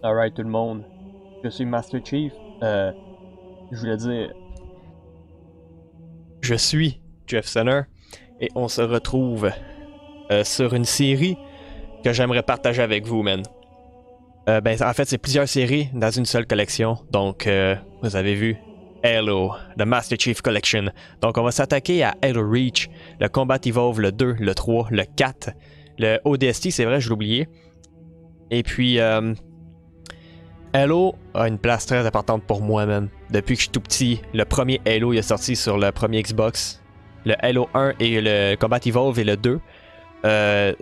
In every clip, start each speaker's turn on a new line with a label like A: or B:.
A: Alright tout le monde, je suis Master Chief. Euh, je voulais dire...
B: Je suis Jeff Sonner et on se retrouve euh, sur une série que j'aimerais partager avec vous, man. Euh, ben, en fait, c'est plusieurs séries dans une seule collection. Donc, euh, vous avez vu Halo, The Master Chief Collection. Donc, on va s'attaquer à Halo Reach, le Combat Evolve, le 2, le 3, le 4, le ODST, c'est vrai, je oublié. Et puis, Halo a une place très importante pour moi, man. Depuis que je suis tout petit, le premier Halo il est sorti sur le premier Xbox. Le Halo 1 et le Combat Evolve et le 2. Euh,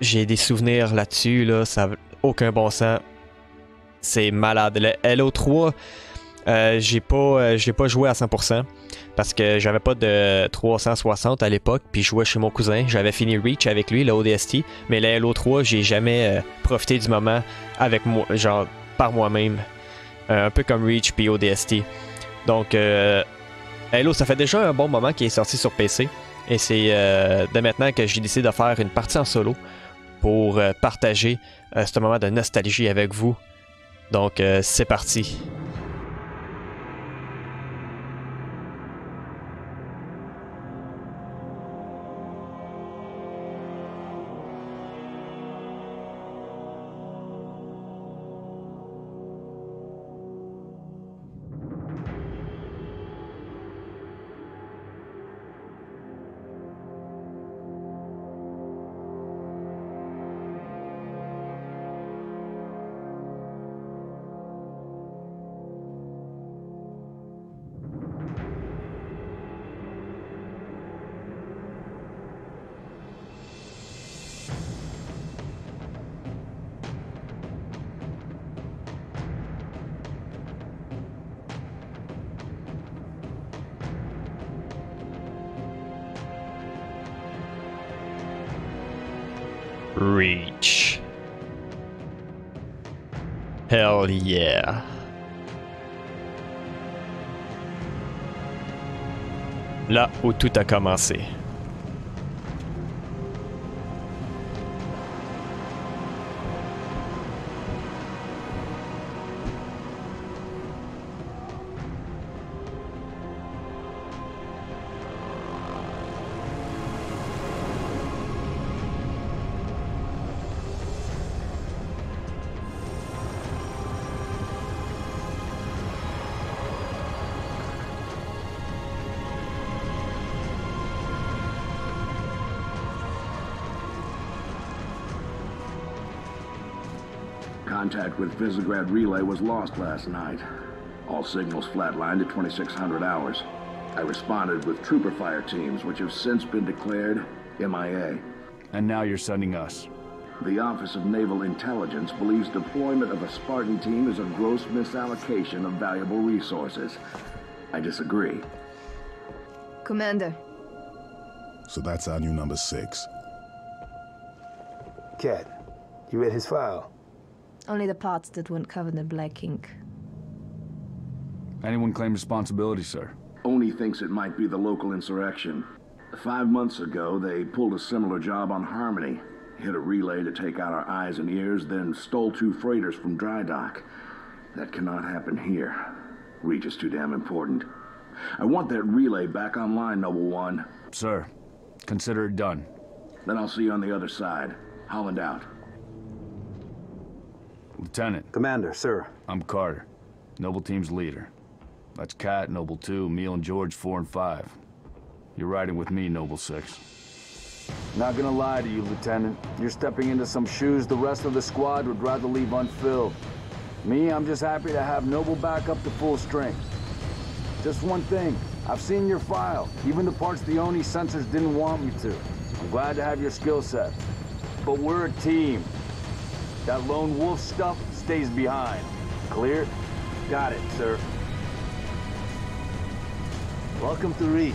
B: j'ai des souvenirs là-dessus, là, ça n'a aucun bon sens. C'est malade. Le Halo 3, euh, j'ai pas, euh, j'ai pas joué à 100% parce que j'avais pas de 360 à l'époque, puis je jouais chez mon cousin. J'avais fini Reach avec lui, le ODST, mais le Halo 3, j'ai jamais euh, profité du moment avec moi, genre par moi-même, Euh, un peu comme Reach puis ODST. Donc, euh, Halo, ça fait déjà un bon moment qu'il est sorti sur PC. Et c'est euh, de maintenant que j'ai décidé de faire une partie en solo pour euh, partager ce moment de nostalgie avec vous. Donc, c'est parti. Reach. Hell yeah. Là où tout a commencé.
C: Contact with Visegrad Relay was lost last night. All signals flatlined at 2600 hours. I responded with trooper fire teams, which have since been declared MIA.
D: And now you're sending us.
C: The Office of Naval Intelligence believes deployment of a Spartan team is a gross misallocation of valuable resources. I disagree.
E: Commander,
F: So that's our new number six.
G: Cat, you read his file?
E: Only the parts that weren't covered in black ink.
D: Anyone claim responsibility, sir?
C: Oni thinks it might be the local insurrection. Five months ago, they pulled a similar job on Harmony. Hit a relay to take out our eyes and ears, then stole two freighters from dry dock. That cannot happen here. Reach is too damn important. I want that relay back online, Noble One.
D: Sir, consider it done.
C: Then I'll see you on the other side. Holland out.
D: Lieutenant,
G: Commander, sir.
D: I'm Carter, Noble Team's leader. That's Cat, Noble 2, Meal and George 4 and 5. You're riding with me, Noble 6. Not gonna lie to you, Lieutenant. You're stepping into some shoes the rest of the squad would rather leave unfilled. Me, I'm just happy to have Noble back up to full strength. Just one thing. I've seen your file, even the parts the Oni sensors didn't want me to. I'm glad to have your skill set. But we're a team. That lone wolf stuff stays behind. Clear?
G: Got it, sir. Welcome to Reach.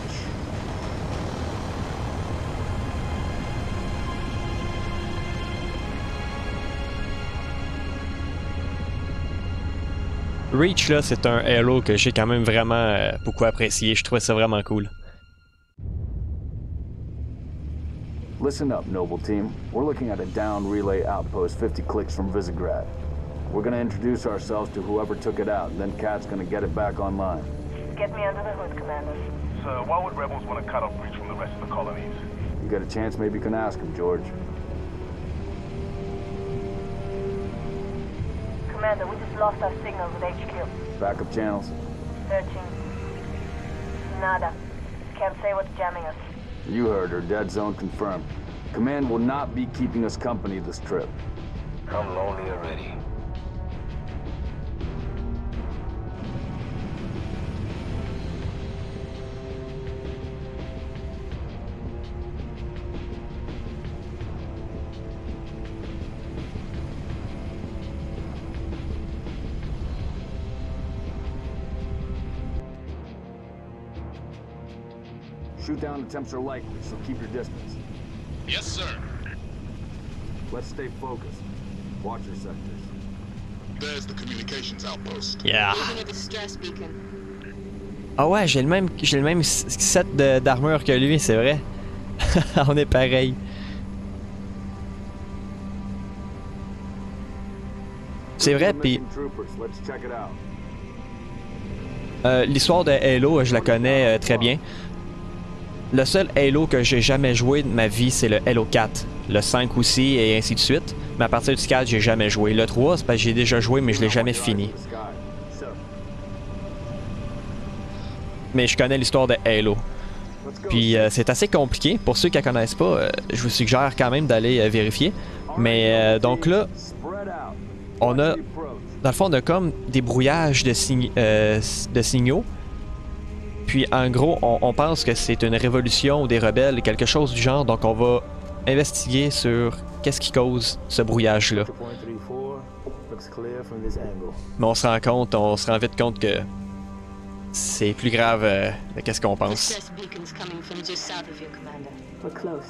B: Reach, là, c'est un Halo que j'ai quand même vraiment euh, beaucoup apprécié. Je trouvais ça vraiment cool.
D: Listen up, Noble Team. We're looking at a down relay outpost 50 clicks from Visegrad. We're gonna introduce ourselves to whoever took it out, and then Cat's gonna get it back online.
H: Get me under the hood, Commander.
I: Sir, why would rebels want to cut off Breach from the rest of the colonies?
D: You get a chance, maybe you can ask him, George.
H: Commander, we just lost our signal with HQ.
D: Backup channels.
H: Searching. Nada. Can't say what's jamming us.
D: You heard her. Dead zone confirmed. Command will not be keeping us company this trip.
G: I'm lonely already.
D: Shoot down attempts are likely, so keep your distance.
F: Yes, sir.
D: Let's stay focused. Watch your sectors.
F: There's the communications outpost.
B: Yeah.
J: Using a distress beacon.
B: Ah ouais, j'ai le même, j'ai le même s- set de- d'armure que lui, c'est vrai. On est pareil. C'est vrai, puis euh, l'histoire de Halo, je la connais euh, très bien. Le seul Halo que j'ai jamais joué de ma vie, c'est le Halo 4. Le 5 aussi, et ainsi de suite. Mais à partir du 4, j'ai jamais joué. Le 3, c'est parce que j'ai déjà joué, mais je l'ai jamais fini. Mais je connais l'histoire de Halo. Puis euh, c'est assez compliqué. Pour ceux qui la connaissent pas, euh, je vous suggère quand même d'aller euh, vérifier. Mais donc là, on a, dans le fond, on a comme des brouillages de, de signaux. Puis en gros, on, on pense que c'est une révolution ou des rebelles, quelque chose du genre. Donc on va investiguer sur qu'est-ce qui cause ce brouillage-là.
G: 2.34 looks clear from this angle.
B: Mais on se rend compte, on se rend vite compte que c'est plus grave euh, de qu'est-ce qu'on pense.
H: We're close.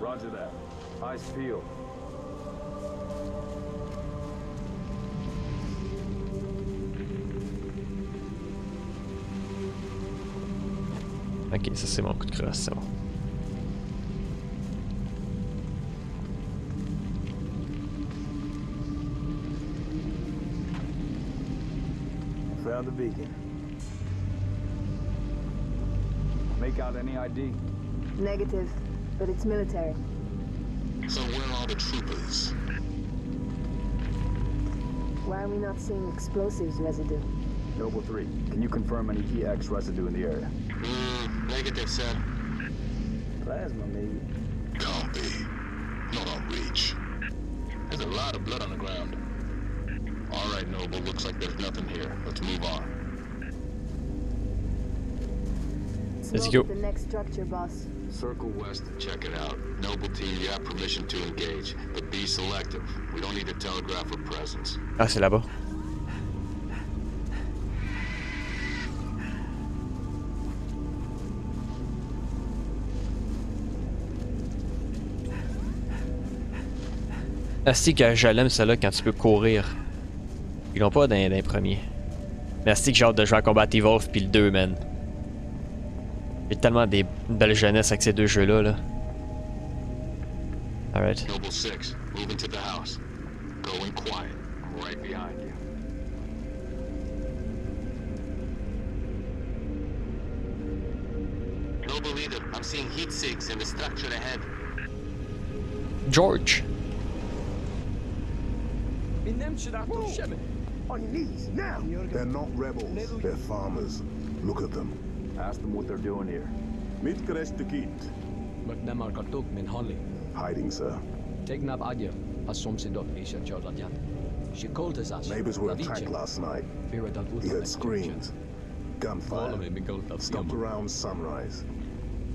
D: Roger that. Eyes peeled.
B: Ok, ça c'est mon coup de crosse, c'est bon.
G: Found the beacon.
D: Make out any ID?
E: Negative, but it's military.
F: So where are the troopers?
E: Why are we not seeing explosives residue?
D: Noble 3, can you confirm any EX residue in the area?
F: Negative, sir.
G: Plasma, maybe.
F: Can't be. Not on Reach. There's a lot of blood on the ground. All right, Noble, looks like there's nothing here. Let's move on.
B: Let's go.
E: The next structure, boss.
F: Circle west and check it out. Noble team, you have permission to engage, but be selective. We don't need to telegraph our presence.
B: Ah, c'est là-bas. Asti que je l'aime celle-là quand tu peux courir. Ils l'ont pas dans les premiers. Mais asti que j'ai hâte de jouer à Combat Evolve puis le 2 man. J'ai tellement des une belle jeunesse avec ces deux jeux-là là. Alright.
F: Noble 6, move into the house. Going quiet. Right behind you.
K: Noble leader, I'm seeing heat sinks in the structure ahead.
B: George.
G: On your knees, now!
F: They're not rebels. They're farmers. Look at them.
D: Ask them what they're doing here.
L: Mit Mitkerestekit.
M: McNamar kartuk min Holly.
F: Hiding, sir.
M: Tegnab adja, assom sidot isha Jordan. She called us as
F: Neighbors were attacked last night. He heard screams. Gunfire. Stopped around sunrise.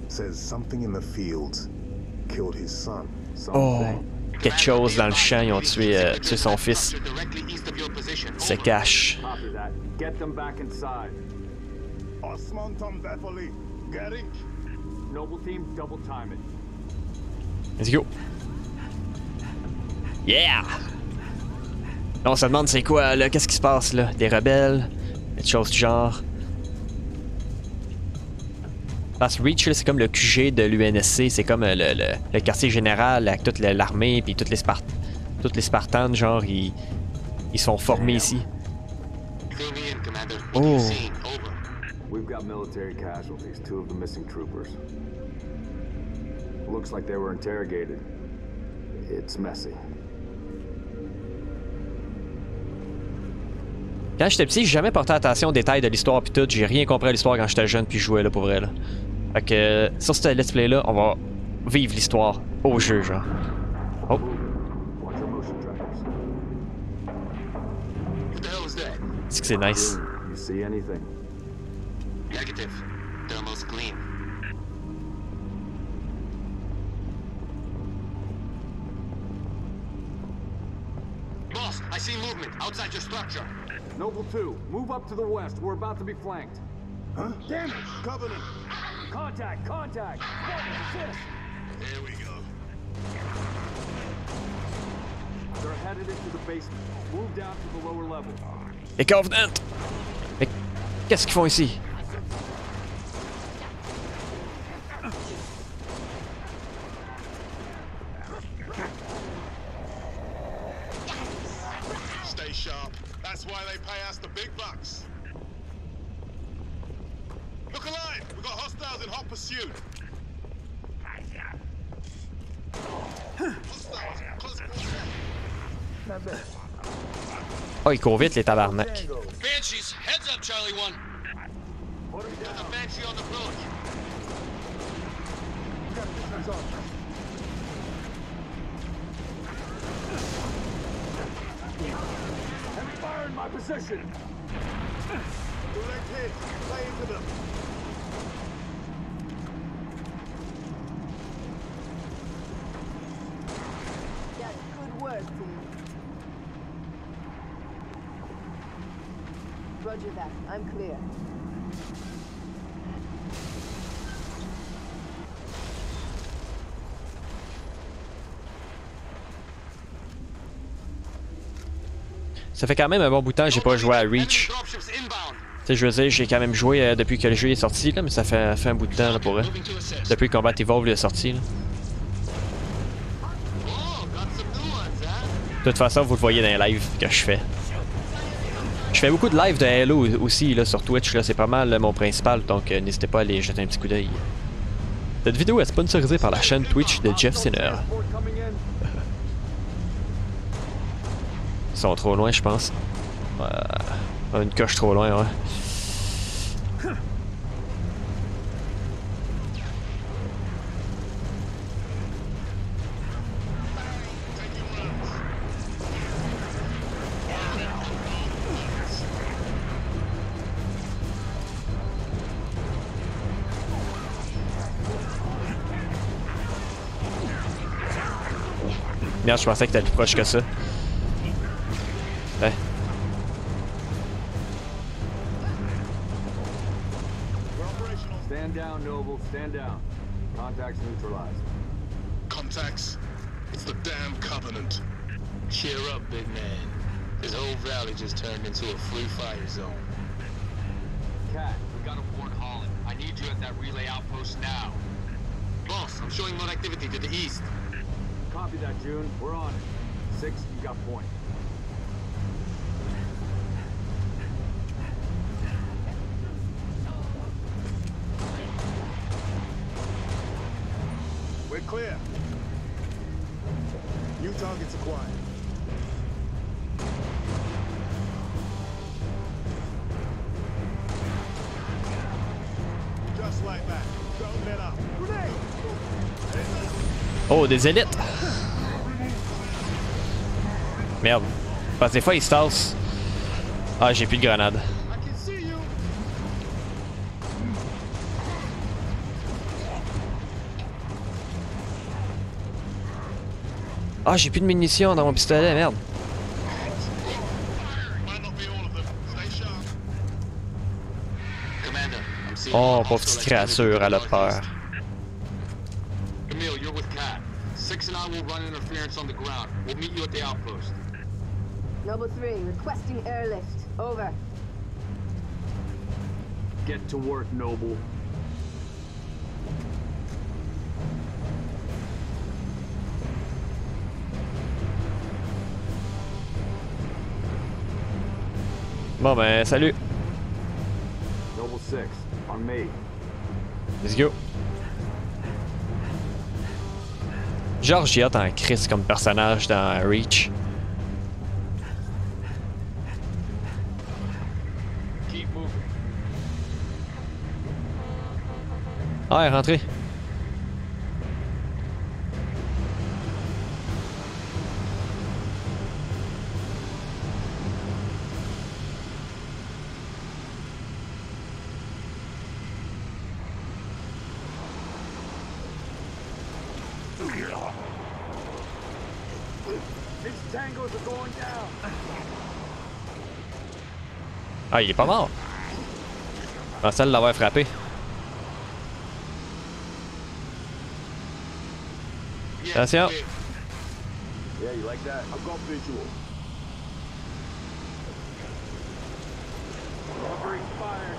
F: Says something in the fields killed his son.
B: Oh, quelque chose dans le champ, ils ont tué, euh, son fils. Il se cache. Let's go. Yeah! On se demande c'est quoi là, qu'est-ce qui se passe là? Des rebelles? Des choses du genre? Parce que Reach, c'est comme le QG de l'UNSC, c'est comme euh, le, le- le quartier général avec toute la- l'armée puis toutes les, Spart toutes les Spartans, genre, ils, Ils sont formés ici. Oh.
K: you seen? Over.
D: We've got military casualties, two of the missing troopers. Looks like they were interrogated. It's messy.
B: Quand j'étais petit, j'ai jamais porté attention aux détails de l'histoire puis tout. J'ai rien compris à l'histoire quand j'étais jeune puis je jouais là pour vrai là. Fait que sur ce let's play là, on va vivre l'histoire au jeu genre. Oh,
D: Watch your motion trackers.
K: What the hell was that?
B: c'est que c'est nice?
D: You see anything?
K: Negative. Thermal's clean. Boss, I see movement outside your structure.
D: Noble 2, move up to the west. We're about to be flanked.
L: Huh? Damn it! Covenant!
G: Contact, contact! Assist!
L: There we go.
D: They're headed into the basement. Move down to the lower level.
B: Les Covenant! Mais qu'est-ce qu'ils font ici? Courent vite les tabarnak.
K: Banshees, heads up, Charlie 1. There's a Banshee on the approach.
D: Heavy fire in my position.
L: Direct hit. Play into them.
E: Yeah, good work, team.
B: Ça fait quand même un bon bout de temps j'ai pas joué à Reach. Sais, je veux dire, j'ai quand même joué euh, depuis que le jeu est sorti, là, mais ça fait, un bout de temps là, pour eux. Depuis que Combat Evolved est sorti. Là. De toute façon, vous le voyez dans les lives que je fais. Fais beaucoup de lives de Halo aussi là, sur Twitch, c'est pas mal euh, mon principal, donc euh, n'hésitez pas à aller jeter un petit coup d'œil. Cette vidéo est sponsorisée par la chaîne Twitch de Jeff Sinner. Ils sont trop loin, je pense. Ouais, une coche trop loin, ouais. Merde, je pensais que t'étais plus proche que ça. Ouais.
D: Stand down, Noble. Stand down. Contacts neutralized.
L: Contacts. It's the damn Covenant.
K: Cheer up, big man. This whole valley just turned into a free fire zone.
D: Cat,
K: We gotta warn Holland. I need you at that relay outpost now. Boss, I'm showing more activity to the east.
D: Copy that, June. We're on it. Six, you got point.
L: We're clear. New targets acquired. Just like that. Don't let up. Grenade!
B: Oh, des élites! Merde. Parce que des fois, ils se. Ah, j'ai plus de grenade. Ah, j'ai plus de munitions dans mon pistolet, merde. Oh, pauvre petite créature, elle a peur.
K: Camille, you're with Cat. Six and I will run interference on the ground. We'll meet you at the outpost.
E: Noble 3, requesting airlift. Over.
D: Get to work, Noble.
B: Bon ben, salut.
D: Noble 6, on me.
B: Let's go. George Yacht en Chris comme personnage dans Reach. Ah, elle est. Ah, il est pas mort. Je pensais l'avoir frappé. Attention.
D: Yeah, you like that? I've got visual.
G: Covering fire.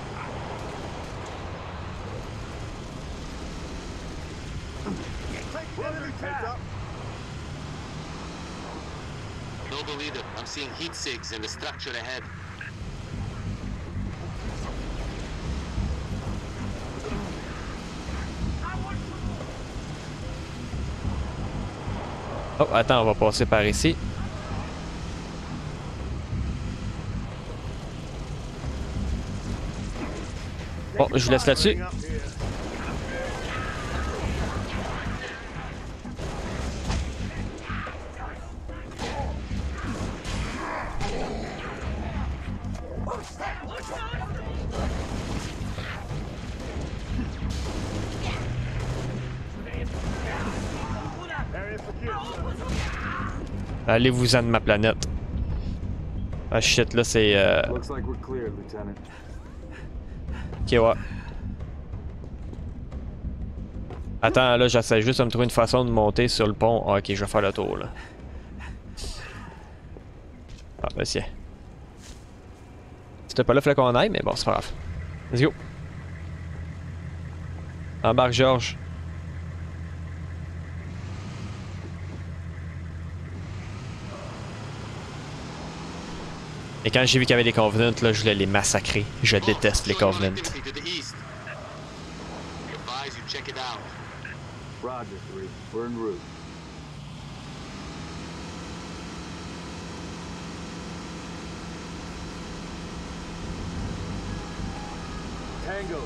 G: Take enemy tap.
K: Noble leader, I'm seeing heat sigs in the structure ahead.
B: Oh, attends, on va passer par ici. Bon, je vous laisse là-dessus. Allez-vous-en de ma planète. Ah shit, là c'est... Euh... Ok, ouais. Attends, là, j'essaie juste de me trouver une façon de monter sur le pont. Ah, ok, je vais faire le tour, là. Ah, ben, si. C'était pas là, fallait qu'on aille, mais bon, c'est pas grave. Let's go. Embarque, Georges. Et quand j'ai vu qu'il y avait des Covenants, là, je voulais les massacrer. Je déteste les Covenants.
K: Timothy to the east. Advise you check it out.
D: Roger, 3. We're en route.
G: Tango.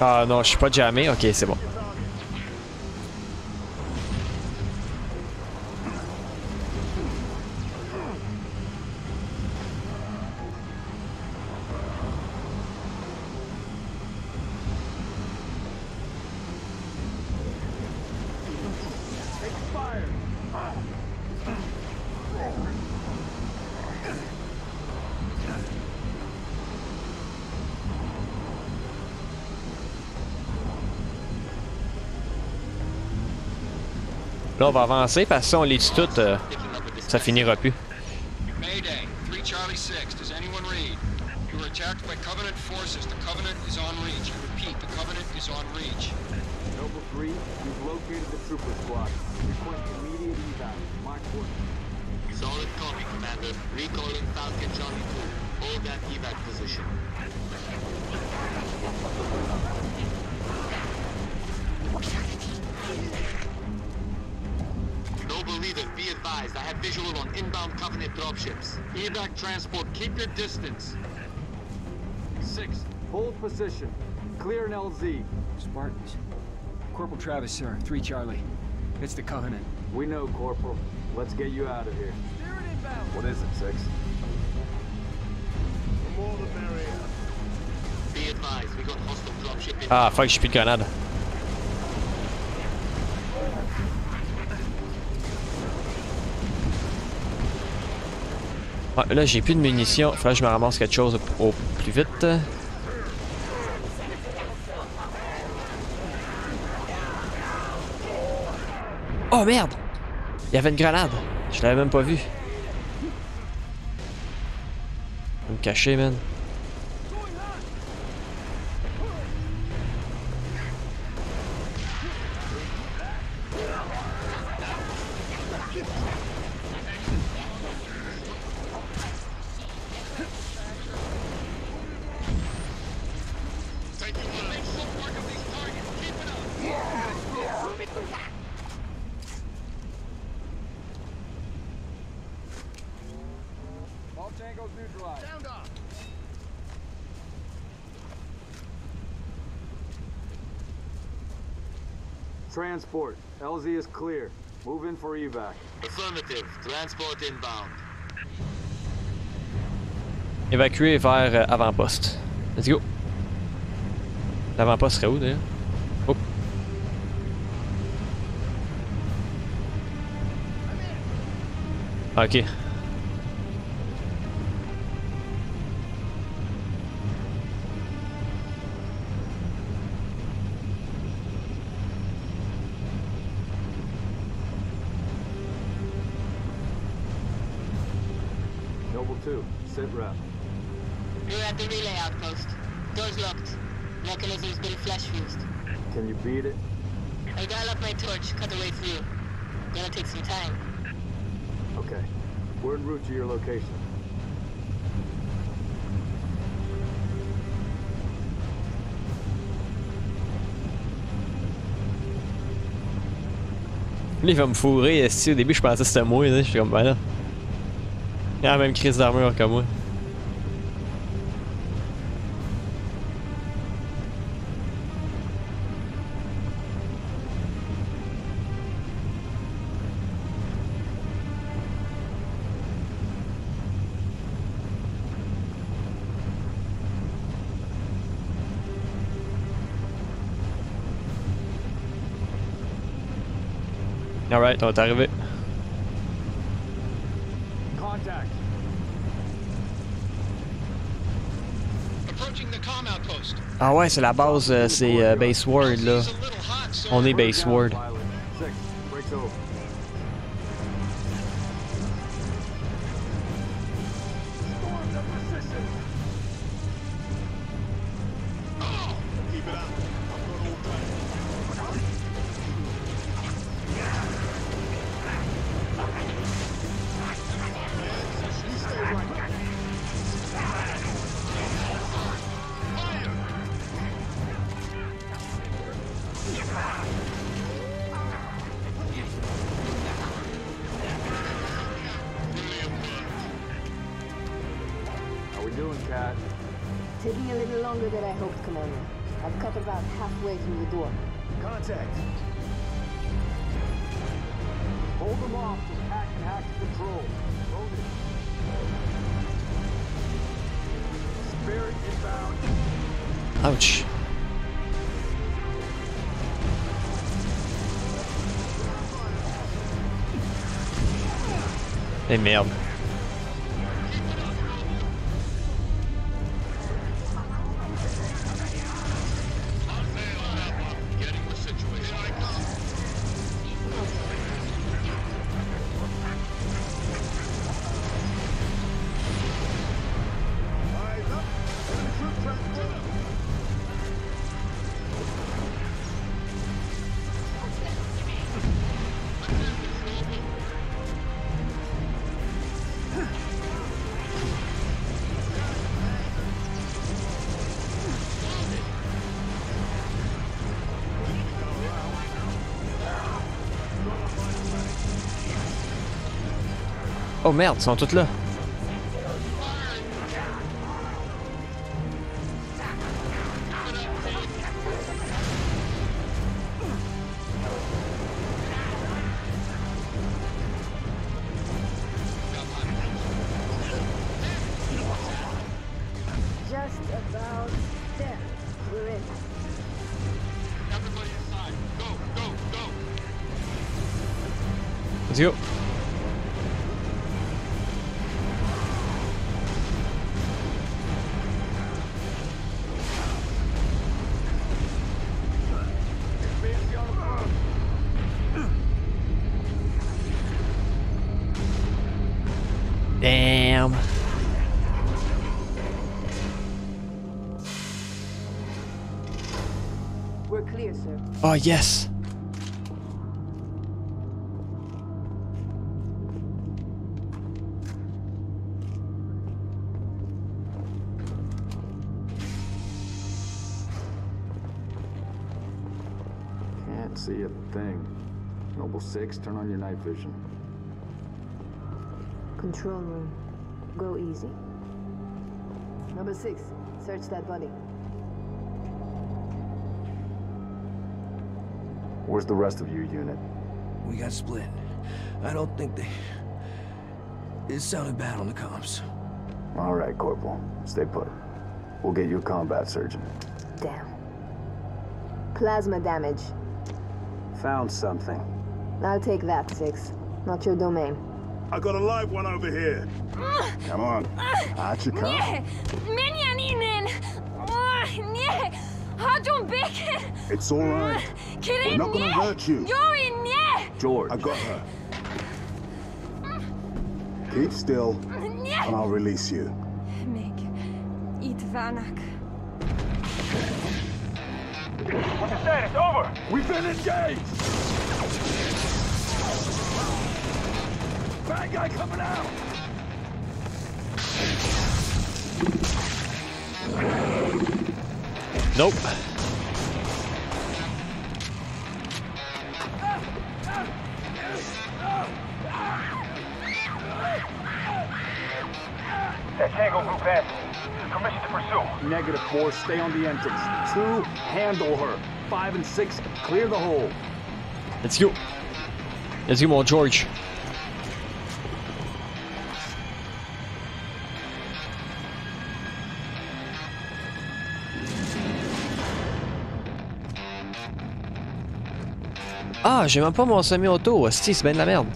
B: Ah non, je suis pas jammé. Ok, c'est bon. On va avancer parce que si on les tue toutes, euh, ça finira plus.
K: Leader, be advised. I have visual on inbound Covenant dropships. Evac transport, keep your distance.
D: 6, hold position. Clear an LZ.
M: Spartans. Corporal Travis, sir. 3 Charlie. It's the Covenant.
D: We know, Corporal. Let's get you out of here. What is it, 6?
G: The more the merrier.
K: Be advised, we got hostile dropship in.
B: Ah, fuck, j'ai plus de grenade. Ouais, là, j'ai plus de munitions. Faudrait que je me ramasse quelque chose au, plus vite. Oh merde! Il y avait une grenade. Je l'avais même pas vu. Je vais me cacher, man.
D: Transport. LZ is clear. Move in for evac.
K: Affirmative. Transport inbound.
B: Évacuer vers euh, avant-poste. Let's go. L'avant-poste serait où d'ailleurs? Oh. Ok.
D: 2, sit rep.
J: We're at the relay outpost. Doors locked. Mechanism's been flash fused.
D: Can you beat it?
J: I dial up my torch, cut the way through. Gonna take some time.
D: Okay. We're en route to your location.
B: Lui, il va me fourrer. esti. Au début, je pensais que c'était moi. là. Je suis comme, ben là. Il a la même crise d'armure que moi. Alright, on est arrivé.
N: Contact.
M: Approaching the comm outpost.
B: Ah ouais, c'est la base, euh, c'est euh, Base Ward là. On est Base
D: How we doing, Cat?
E: Taking a little longer than I hoped, Commander. I've cut about halfway through the door.
N: Contact.
D: Hold them off so Cat can hack control. Loaded. Spirit inbound.
B: Ouch. Eh merde. Oh merde, ils sont tous là.
E: am. We're clear, sir.
B: Oh, yes.
D: Can't see a thing. Noble 6, turn on your night vision.
E: Control room. Go easy. Number six, search that body.
D: Where's the rest of your unit?
O: We got split. I don't think they... It sounded bad on the comms.
D: All right, Corporal. Stay put. We'll get you a combat surgeon.
E: Damn. Plasma damage.
D: Found something.
E: I'll take that, Six. Not your domain.
L: I got a live one over here.
F: Come on. Out you come.
P: Nie! Menianinen! Nie! Hajjon Bacon!
F: It's all right. We're not gonna hurt you.
P: You're in nie!
D: George.
F: I got her. Keep still, and I'll release you.
P: Mig. Idvanak.
I: What's the status? Over!
L: We've been engaged! Bad guy coming out!
B: Nope.
I: That Tango group has permission to pursue.
D: Negative four, stay on the entrance. Two, handle her. Five and six, clear the hole.
B: Let's go. Let's go, George. Ah, j'ai même pas mon semi-auto. Hostie, c'est bien de la merde.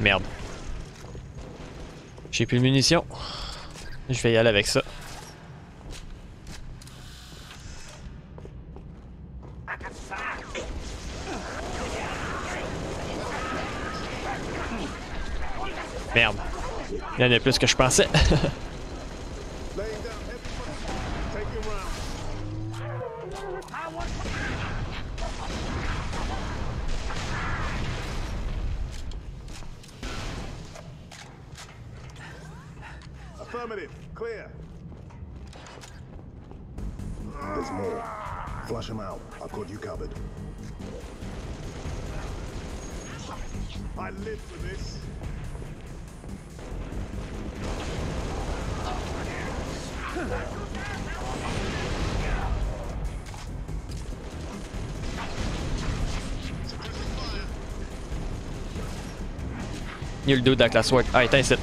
B: Merde. J'ai plus de munitions. Je vais y aller avec ça. Merde. Il y en a plus que je pensais. Il y a le dos de la classe work. Ah, éteins ici.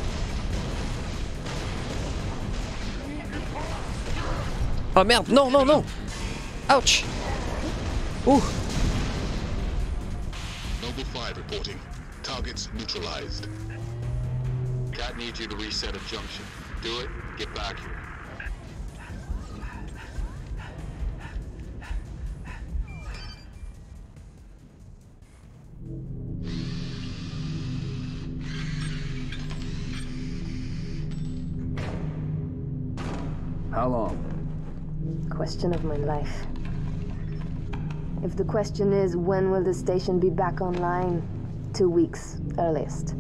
B: Oh merde, non, non, non! Ouch! Ouh!
L: Noble 5 reporting. Targets neutralized.
K: Cat needs you to reset a junction. Do it, get back here.
E: Question of my life. If the question is when will the station be back online, two weeks earliest.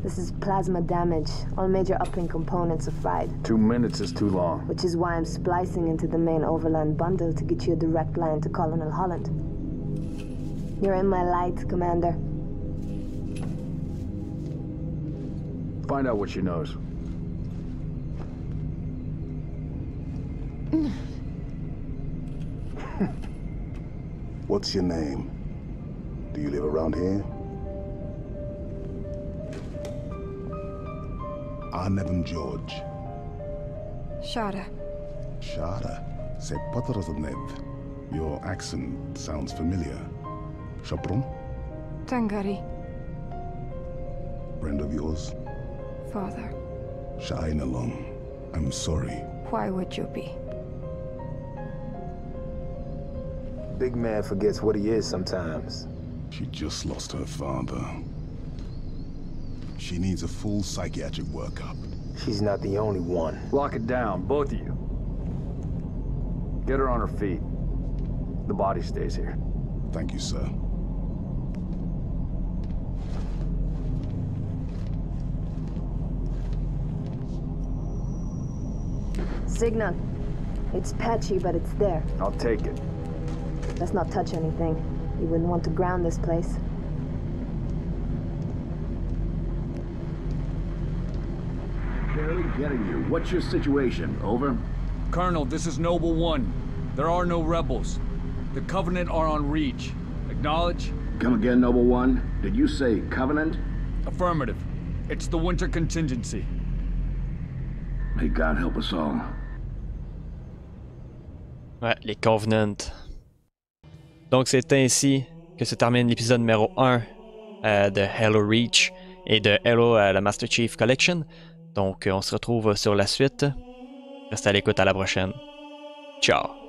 E: This is plasma damage. All major uplink components are fried,
D: Two minutes is too long.
E: which is why I'm splicing into the main overland bundle to get you a direct line to Colonel Holland. You're in my light, Commander.
D: Find out what she knows.
F: What's your name? Do you live around here? Arnevim George.
P: Shada.
F: Shada. Pas Nev. Your accent sounds familiar. Chapron?
P: Tangari.
F: Friend of yours?
P: Father.
F: Shainalong. I'm sorry.
P: Why would you be?
G: Big man forgets what he is sometimes.
F: She just lost her father. She needs a full psychiatric workup.
G: She's not the only one.
Q: Lock it down, both of you. Get her on her feet. The body stays here.
F: Thank you, sir.
E: Signal. It's patchy, but it's there.
Q: I'll take it.
E: Let's not touch anything. You wouldn't want to ground this place.
C: Barely getting you. What's your situation? Over?
D: Colonel, this is Noble One. There are no rebels. The Covenant are on Reach. Acknowledge?
C: Come again, Noble One. Did you say Covenant?
D: Affirmative. It's the winter contingency.
C: May God help us all.
B: Ouais, les Covenants. Donc c'est ainsi que se termine l'épisode numéro 1 euh, de Halo Reach et de Halo euh, la Master Chief Collection. Donc euh, on se retrouve sur la suite. Restez à l'écoute à la prochaine. Ciao.